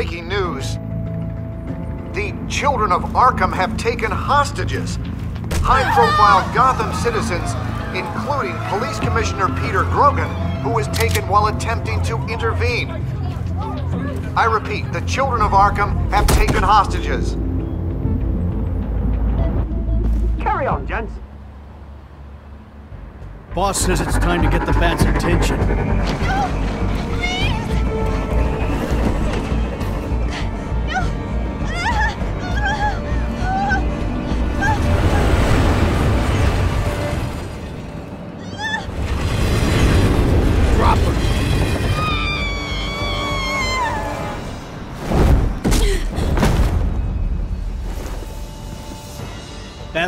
breaking news. The children of Arkham have taken hostages. High-profile Gotham citizens, including Police Commissioner Peter Grogan, who was taken while attempting to intervene. I repeat, the children of Arkham have taken hostages. Carry on, gents. Boss says it's time to get the bat's attention.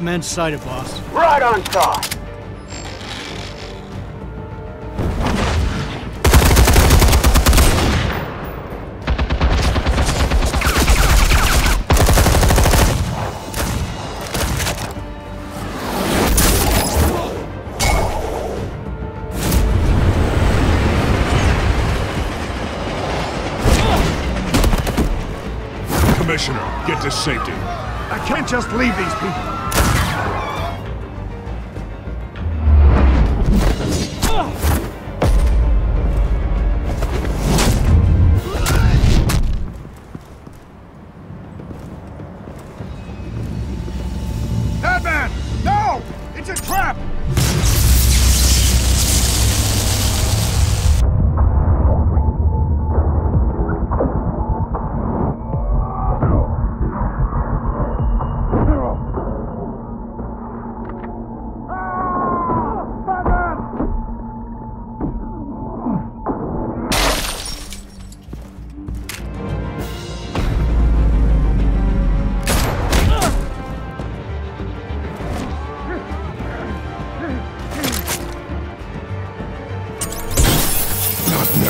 Batman's sighted, boss. Right on time. Commissioner, get to safety. I can't just leave these people.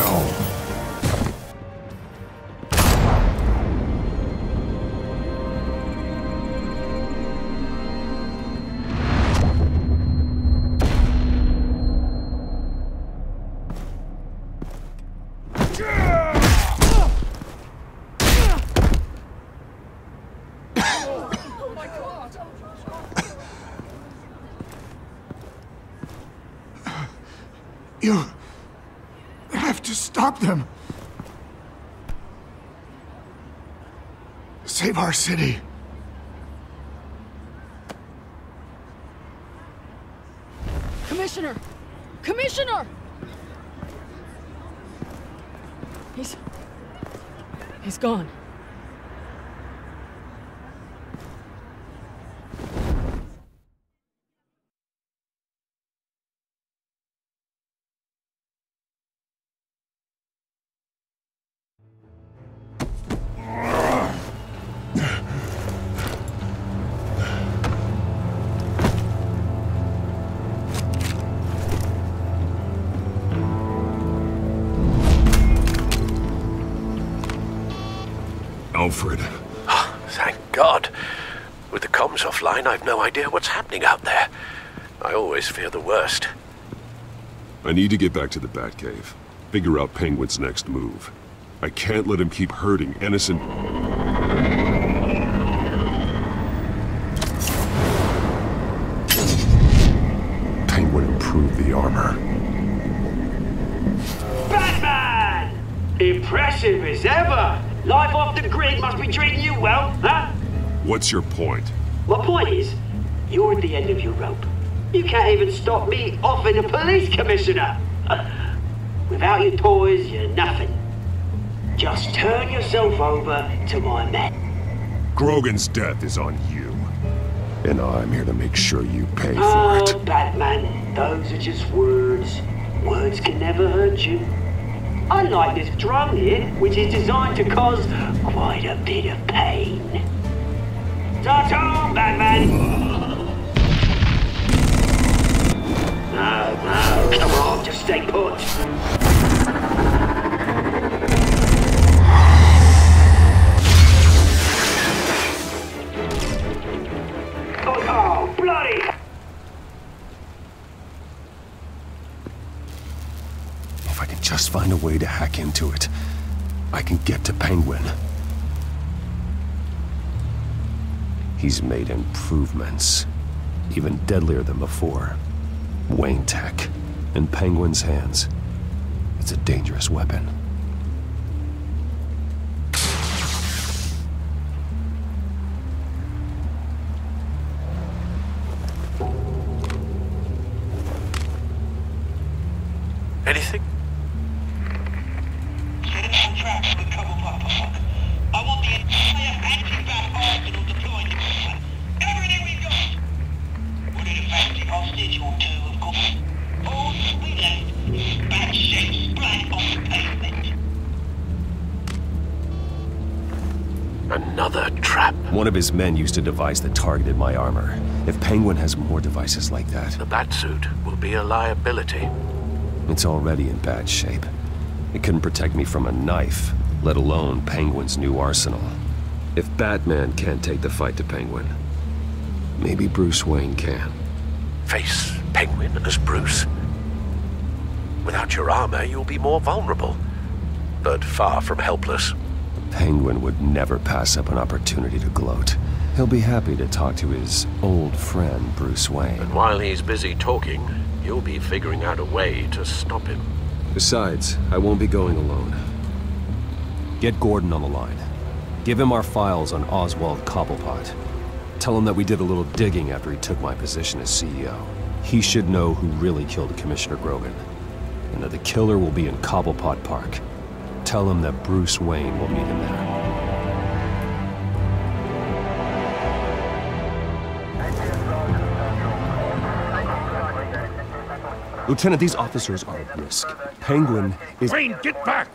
Now. Stop them. Save our city. Commissioner! Commissioner! He's... He's gone. Alfred. Ah, thank God. With the comms offline, I've no idea what's happening out there. I always fear the worst. I need to get back to the Batcave. Figure out Penguin's next move. I can't let him keep hurting innocent... Penguin improved the armor. Batman! Impressive as ever. Life off the grid must be treating you well, huh? What's your point? My point is, you're at the end of your rope. You can't even stop me offing a police commissioner. Without your toys, you're nothing. Just turn yourself over to my men. Grogan's death is on you. And I'm here to make sure you pay for Oh, it. Batman, those are just words. Words can never hurt you. Unlike this drone here, which is designed to cause quite a bit of pain. Ta-ta, Batman! No, no, come on, just stay put. find a way to hack into it. I can get to Penguin. He's made improvements, even deadlier than before. Wayne Tech, in Penguin's hands. It's a dangerous weapon. One of his men used a device that targeted my armor. If Penguin has more devices like that, The Batsuit will be a liability. it's already in bad shape. It couldn't protect me from a knife, let alone Penguin's new arsenal. If Batman can't take the fight to Penguin, maybe Bruce Wayne can. Face Penguin as Bruce. Without your armor, you'll be more vulnerable, but far from helpless. Penguin would never pass up an opportunity to gloat. He'll be happy to talk to his old friend, Bruce Wayne. And while he's busy talking, you'll be figuring out a way to stop him. Besides, I won't be going alone. Get Gordon on the line. Give him our files on Oswald Cobblepot. Tell him that we did a little digging after he took my position as CEO. He should know who really killed Commissioner Grogan, and that the killer will be in Cobblepot Park. Tell him that Bruce Wayne will meet him there. Lieutenant, these officers are at risk. Penguin is... Wayne, get back!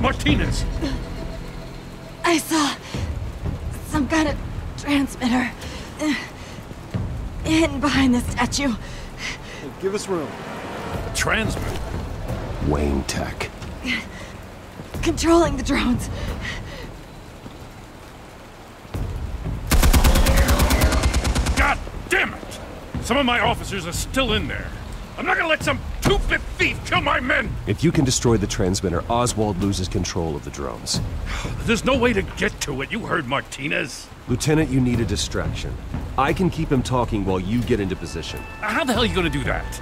Martinez! I saw some kind of transmitter uh, hidden behind the statue. Give us room. Transmitter. Wayne Tech. Controlling the drones. God damn it! Some of my officers are still in there. I'm not gonna let some two-bit thief kill my men! If you can destroy the transmitter, Oswald loses control of the drones. There's no way to get to it. You heard Martinez. Lieutenant, you need a distraction. I can keep him talking while you get into position. How the hell are you gonna do that?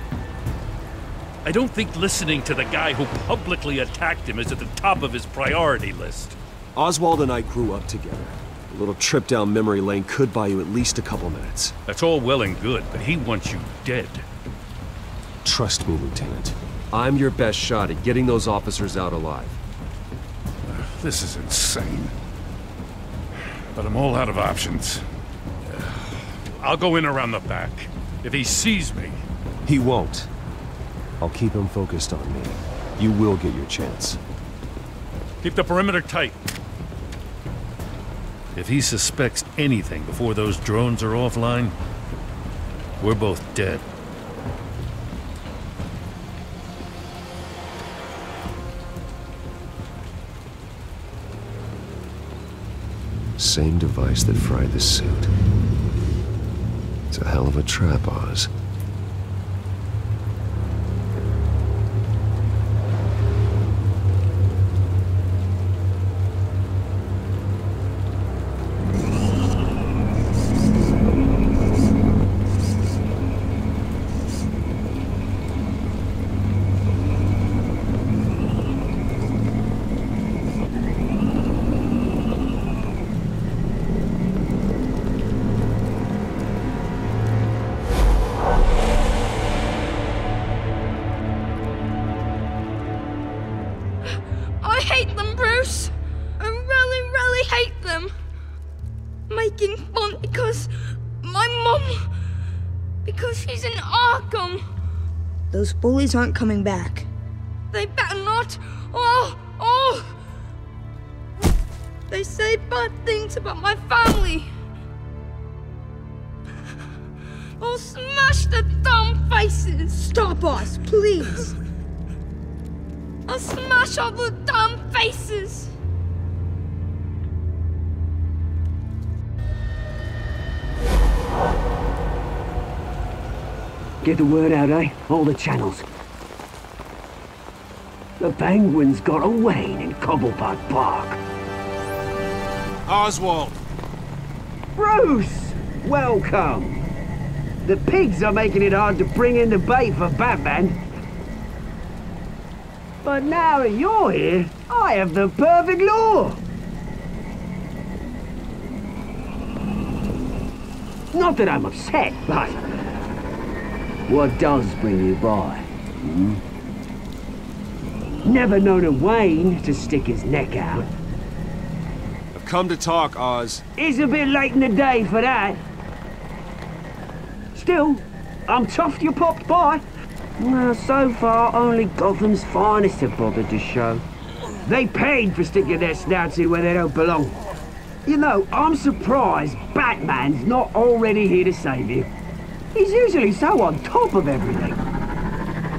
I don't think listening to the guy who publicly attacked him is at the top of his priority list. Oswald and I grew up together. A little trip down memory lane could buy you at least a couple minutes. That's all well and good, but he wants you dead. Trust me, Lieutenant. I'm your best shot at getting those officers out alive. This is insane. But I'm all out of options. I'll go in around the back. If he sees me, He won't. I'll keep him focused on me. You will get your chance. keep the perimeter tight. If he suspects anything before those drones are offline, we're both dead. Same device that fried the suit. It's a hell of a trap, Oz. Bullies aren't coming back. Get the word out, eh? All the channels. The penguins got a Wayne in Cobblepot Park. Oswald! Bruce! Welcome! The pigs are making it hard to bring in the bait for Batman. But now that you're here, I have the perfect lure! Not that I'm upset, but... What does bring you by? Hmm? Never known a Wayne to stick his neck out. I've come to talk, Oz. It's a bit late in the day for that. Still, I'm chuffed you popped by. Well, so far, only Gotham's finest have bothered to show. They paid for sticking their snouts in where they don't belong. You know, I'm surprised Batman's not already here to save you. He's usually so on top of everything.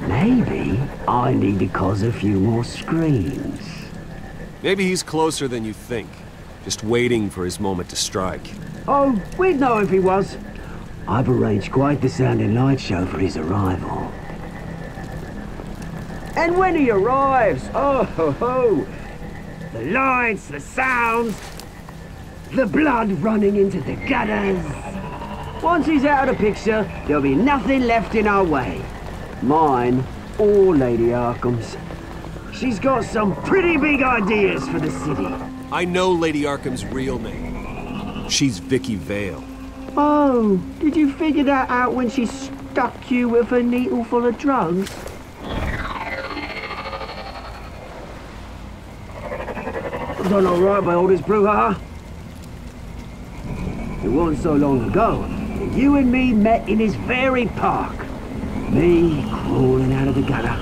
Maybe I need to cause a few more screams. Maybe he's closer than you think. Just waiting for his moment to strike. Oh, we'd know if he was. I've arranged quite the sounding light show for his arrival. And when he arrives, oh ho ho! The lights, the sounds, the blood running into the gutters. Once he's out of the picture, there'll be nothing left in our way. Mine or Lady Arkham's. She's got some pretty big ideas for the city. I know Lady Arkham's real name. She's Vicky Vale. Oh, did you figure that out when she stuck you with a needle full of drugs? Done all right by all this brouhaha? It wasn't so long ago you and me met in this very park. Me crawling out of the gutter.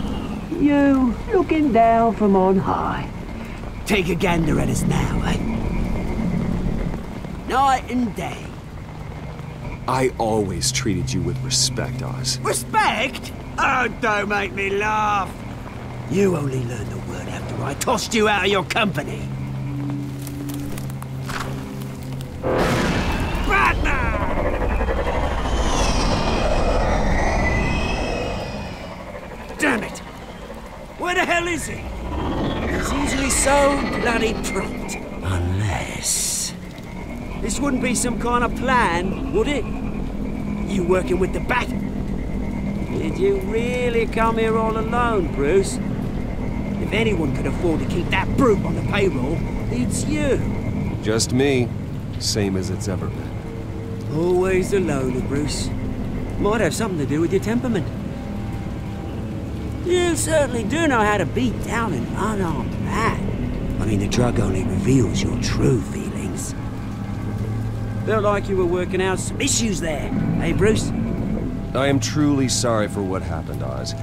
You looking down from on high. Take a gander at us now, eh? Night and day. I always treated you with respect, Oz. Respect? Oh, don't make me laugh. You only learned the word after I tossed you out of your company. Hell is he? He's usually so bloody prompt. Unless... This wouldn't be some kind of plan, would it? You working with the Bat? Did you really come here all alone, Bruce? If anyone could afford to keep that brute on the payroll, it's you. Just me. Same as it's ever been. Always alone, Bruce. Might have something to do with your temperament. You certainly do know how to beat down an unarmed man. I mean, the drug only reveals your true feelings. Felt like you were working out some issues there, hey, Bruce? I am truly sorry for what happened, Oz.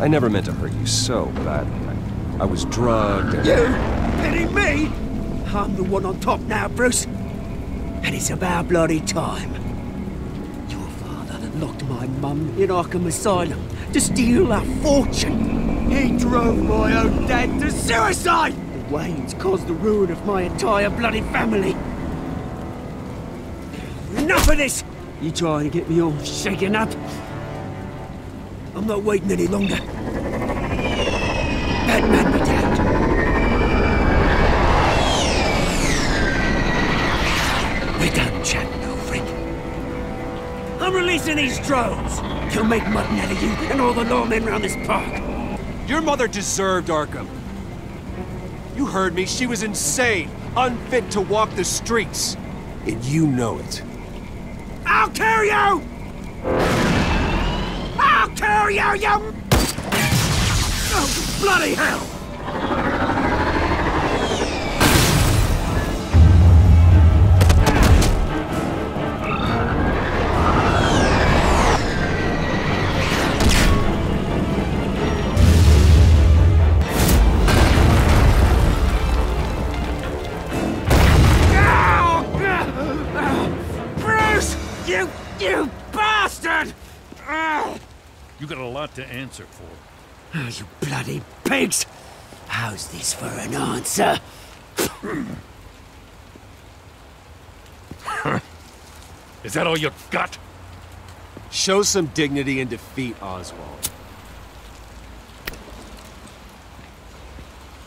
I never meant to hurt you so badly. I, I was drugged and... You? Pity me? I'm the one on top now, Bruce. And it's about bloody time. Your father locked my mum in Arkham Asylum to steal our fortune. He drove my own dad to suicide! The Waynes caused the ruin of my entire bloody family. Enough of this! You trying to get me all shaken up? I'm not waiting any longer. Batman be damned. We're done friend. I'm releasing these drones. They'll make mutton out of you and all the lawmen around this park. Your mother deserved Arkham. You heard me. She was insane, unfit to walk the streets. And you know it. I'll kill you! I'll kill you, you... Oh, bloody hell! Lot to answer for. Oh, you bloody pigs! How's this for an answer? Is that all you got? Show some dignity and defeat Oswald.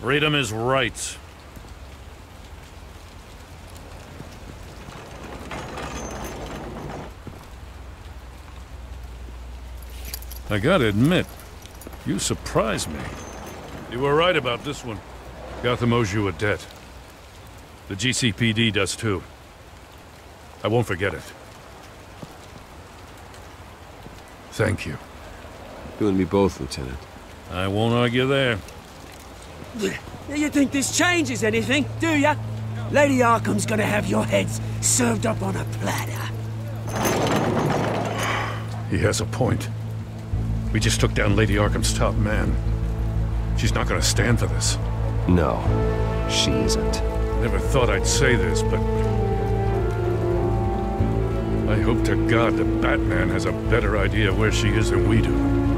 Freedom is right. I gotta admit, you surprised me. You were right about this one. Gotham owes you a debt. The GCPD does too. I won't forget it. Thank you. You and me both, Lieutenant. I won't argue there. You think this changes anything, do ya? Lady Arkham's gonna have your heads served up on a platter. He has a point. We just took down Lady Arkham's top man. She's not gonna stand for this. No, she isn't. Never thought I'd say this, but... I hope to God that Batman has a better idea where she is than we do.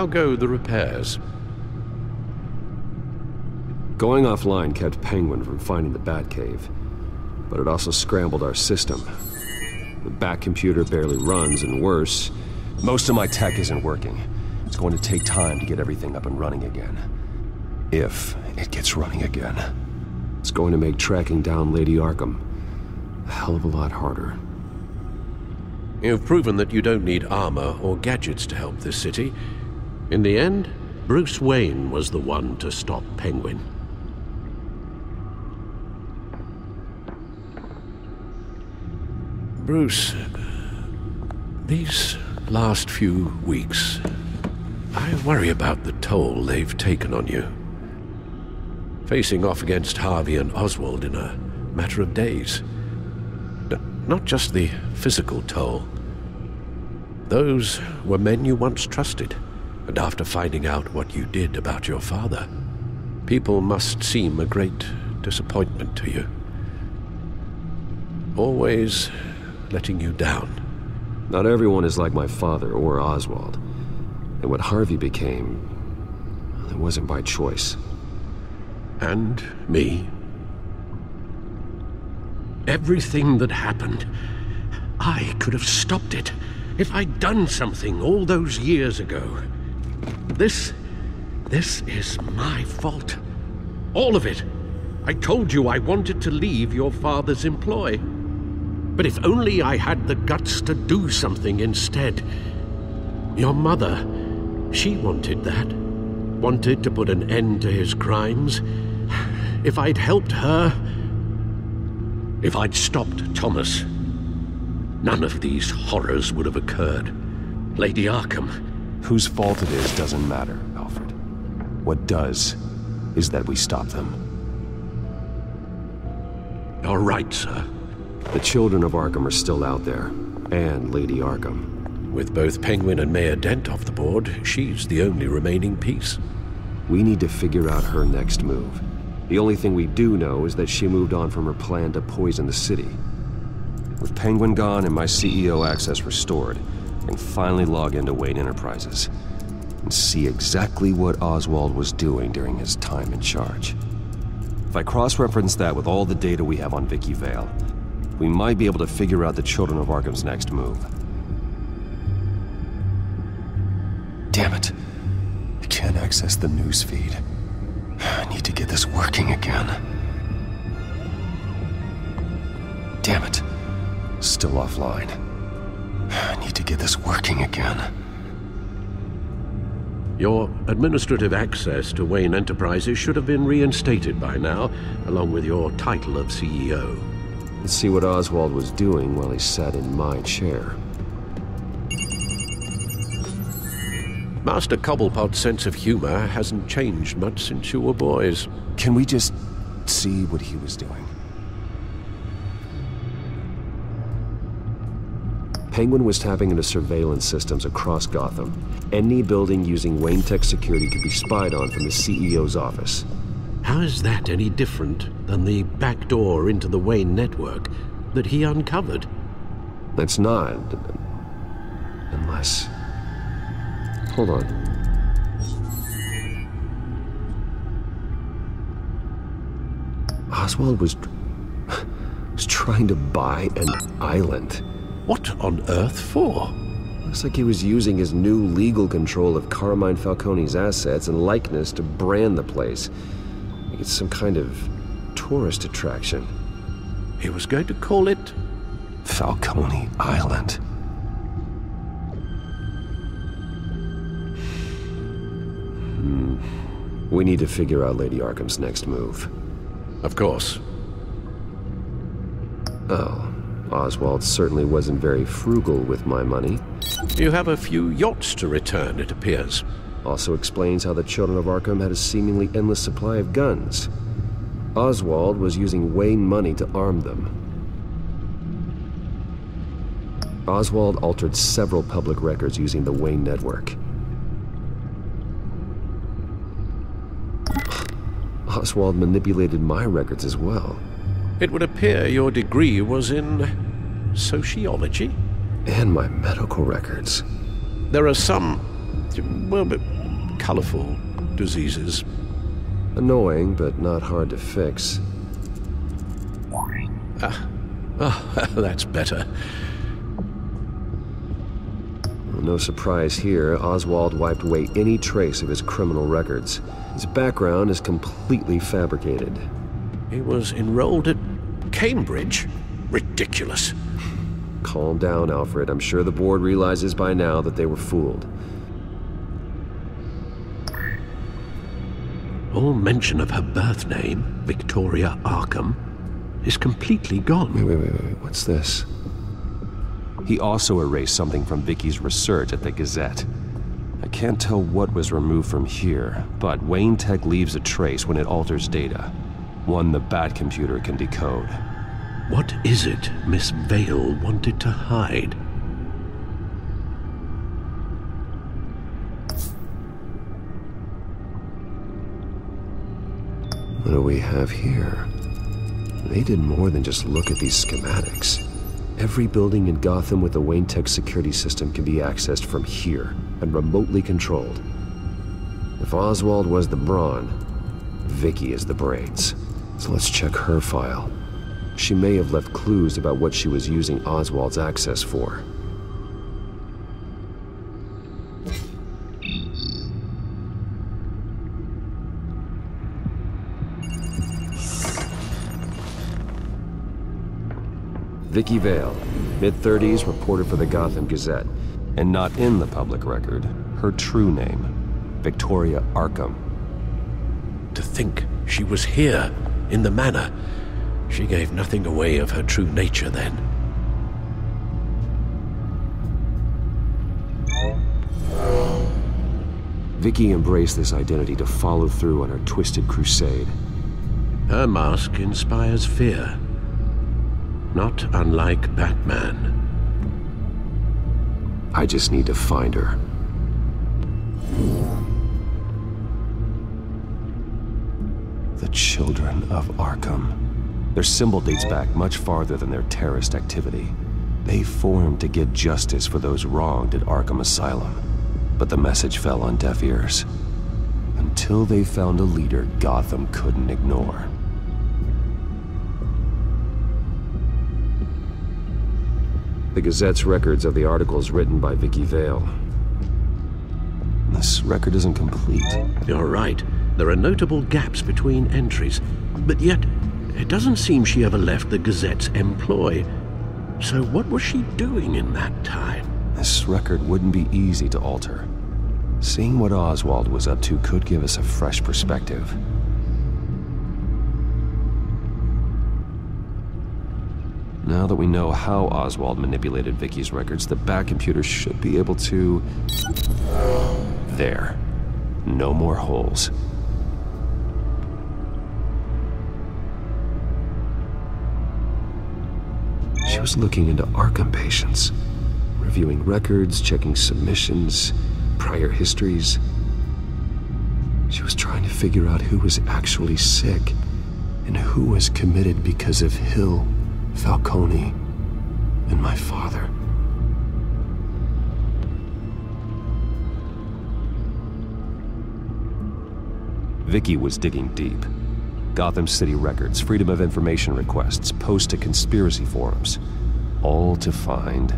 How go the repairs? Going offline kept Penguin from finding the Batcave, but it also scrambled our system. The Bat computer barely runs, and worse, most of my tech isn't working. It's going to take time to get everything up and running again. If it gets running again. It's going to make tracking down Lady Arkham a hell of a lot harder. You've proven that you don't need armor or gadgets to help this city. In the end, Bruce Wayne was the one to stop Penguin. Bruce, these last few weeks, I worry about the toll they've taken on you. Facing off against Harvey and Oswald in a matter of days. Not just the physical toll. Those were men you once trusted, and after finding out what you did about your father, people must seem a great disappointment to you. Always letting you down. Not everyone is like my father or Oswald. And what Harvey became, it wasn't by choice. And me. Everything that happened, I could have stopped it if I'd done something all those years ago. This. this is my fault. All of it. I told you I wanted to leave your father's employ. But if only I had the guts to do something instead. Your mother, she wanted that. Wanted to put an end to his crimes. If I'd helped her. If I'd stopped Thomas. None of these horrors would have occurred. Lady Arkham. Whose fault it is doesn't matter, Alfred. What does is that we stop them. You're right, sir. The children of Arkham are still out there, and Lady Arkham. With both Penguin and Mayor Dent off the board, she's the only remaining piece. We need to figure out her next move. The only thing we do know is that she moved on from her plan to poison the city. With Penguin gone and my CEO access restored, Can finally log into Wayne Enterprises and see exactly what Oswald was doing during his time in charge. If I cross-reference that with all the data we have on Vicky Vale, we might be able to figure out the Children of Arkham's next move. Damn it. I can't access the news feed. I need to get this working again. Damn it. Still offline. I need to get this working again. Your administrative access to Wayne Enterprises should have been reinstated by now, along with your title of CEO. Let's see what Oswald was doing while he sat in my chair. Master Cobblepot's sense of humor hasn't changed much since you were boys. Can we just see what he was doing? Penguin was tapping into surveillance systems across Gotham. Any building using Wayne Tech security could be spied on from the CEO's office. How is that any different than the back door into the Wayne network that he uncovered? It's not. Unless. Hold on. Oswald was. was trying to buy an island. What on earth for? Looks like he was using his new legal control of Carmine Falcone's assets and likeness to brand the place. Like it's some kind of tourist attraction. He was going to call it Falcone Island. Hmm. We need to figure out Lady Arkham's next move. Of course. Oh, Oswald certainly wasn't very frugal with my money. You have a few yachts to return, it appears. Also explains how the Children of Arkham had a seemingly endless supply of guns. Oswald was using Wayne money to arm them. Oswald altered several public records using the Wayne network. Oswald manipulated my records as well. It would appear your degree was in sociology? And my medical records. There are some, well, but colorful diseases. Annoying, but not hard to fix. Ah, oh, that's better. No surprise here, Oswald wiped away any trace of his criminal records. His background is completely fabricated. He was enrolled at Cambridge? Ridiculous. Calm down, Alfred. I'm sure the board realizes by now that they were fooled. All mention of her birth name, Victoria Arkham, is completely gone. Wait, wait, wait, wait. What's this? He also erased something from Vicky's research at the Gazette. I can't tell what was removed from here, but Wayne Tech leaves a trace when it alters data. One the Bat computer can decode. What is it Miss Vale wanted to hide? What do we have here? They did more than just look at these schematics. Every building in Gotham with a Wayne Tech security system can be accessed from here and remotely controlled. If Oswald was the brawn, Vicky is the brains. So let's check her file. She may have left clues about what she was using Oswald's access for. Vicky Vale, mid-30s, reporter for the Gotham Gazette. And not in the public record, her true name, Victoria Arkham. To think she was here, in the manor. She gave nothing away of her true nature then. Vicky embraced this identity to follow through on her twisted crusade. Her mask inspires fear. Not unlike Batman. I just need to find her. The Children of Arkham. Their symbol dates back much farther than their terrorist activity. They formed to get justice for those wronged at Arkham Asylum. But the message fell on deaf ears. Until they found a leader Gotham couldn't ignore. The Gazette's records of the articles written by Vicky Vale. This record isn't complete. You're right. There are notable gaps between entries. But yet, it doesn't seem she ever left the Gazette's employ. So what was she doing in that time? This record wouldn't be easy to alter. Seeing what Oswald was up to could give us a fresh perspective. Now that we know how Oswald manipulated Vicky's records, the Bat computer should be able to... There. No more holes. She was looking into Arkham patients. reviewing records, checking submissions, prior histories. She was trying to figure out who was actually sick and who was committed because of Hill, Falcone, and my father. Vicky was digging deep. Gotham City records, Freedom of Information requests, posts to conspiracy forums. All to find...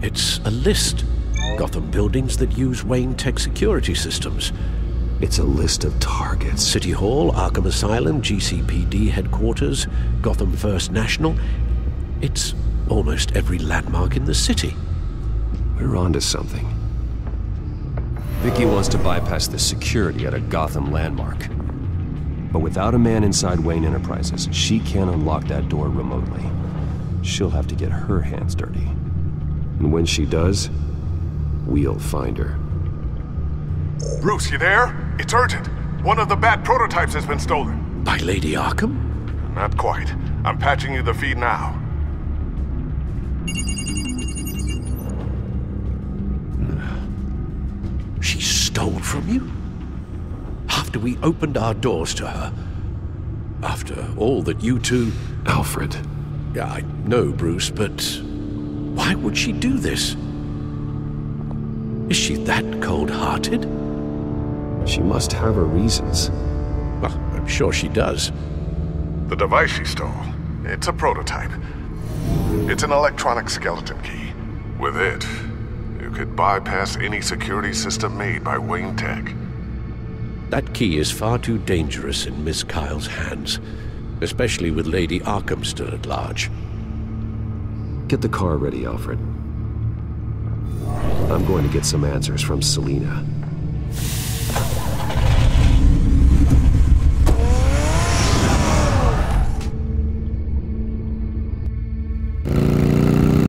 It's a list. Gotham buildings that use Wayne Tech security systems. It's a list of targets. City Hall, Arkham Asylum, GCPD headquarters, Gotham First National. It's almost every landmark in the city. We're onto something. Vicky wants to bypass the security at a Gotham landmark. But without a man inside Wayne Enterprises, she can't unlock that door remotely. She'll have to get her hands dirty. And when she does, we'll find her. Bruce, you there? It's urgent. One of the Bat prototypes has been stolen. By Lady Arkham? Not quite. I'm patching you the feed now. She stole from you? After we opened our doors to her? After all that you two... Alfred. Yeah, I know, Bruce, but why would she do this? Is she that cold-hearted? She must have her reasons. Well, I'm sure she does. The device she stole, it's a prototype. It's an electronic skeleton key. With it, you could bypass any security system made by Wayne Tech. That key is far too dangerous in Miss Kyle's hands, especially with Lady Arkham still at large. Get the car ready, Alfred. I'm going to get some answers from Selina.